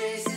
Just